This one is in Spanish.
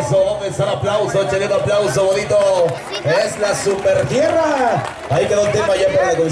eso, ¿dónde está el aplauso? Échale un aplauso bonito. Es la super tierra. Ahí quedó el tema ya para la comisión.